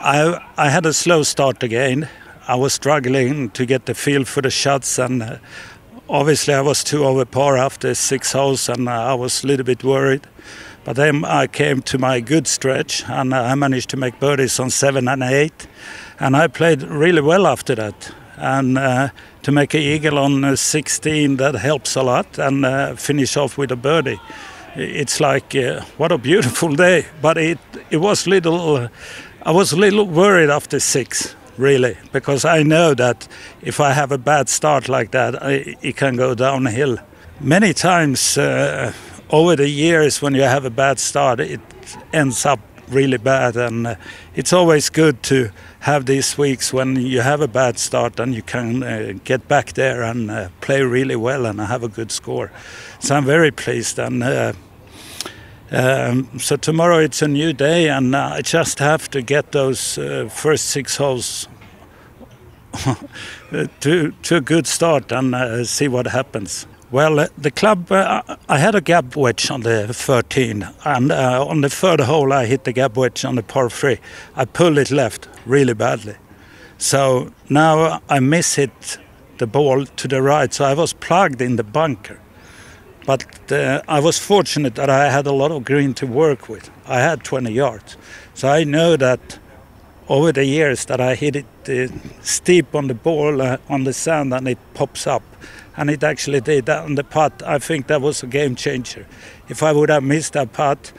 I I had a slow start again. I was struggling to get the feel for the shots, and uh, obviously I was two over par after six holes, and uh, I was a little bit worried. But then I came to my good stretch, and I managed to make birdies on seven and eight, and I played really well after that. And uh, to make an eagle on uh, 16, that helps a lot, and uh, finish off with a birdie. It's like uh, what a beautiful day, but it it was little. I was a little worried after six, really, because I know that if I have a bad start like that, I, it can go downhill. Many times uh, over the years, when you have a bad start, it ends up really bad, and uh, it's always good to have these weeks when you have a bad start and you can uh, get back there and uh, play really well and have a good score. So I'm very pleased and. Uh, um, so tomorrow it's a new day, and uh, I just have to get those uh, first six holes to to a good start and uh, see what happens. Well, uh, the club, uh, I had a gap wedge on the 13, and uh, on the third hole I hit the gap wedge on the par three. I pulled it left really badly, so now I miss hit the ball to the right, so I was plugged in the bunker. But uh, I was fortunate that I had a lot of green to work with. I had 20 yards. So I know that over the years that I hit it uh, steep on the ball, uh, on the sand, and it pops up. And it actually did that on the putt. I think that was a game changer. If I would have missed that putt,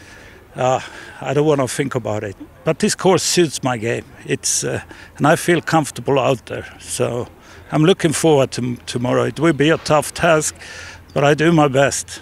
uh, I don't want to think about it. But this course suits my game. It's uh, and I feel comfortable out there. So I'm looking forward to tomorrow. It will be a tough task, but I do my best.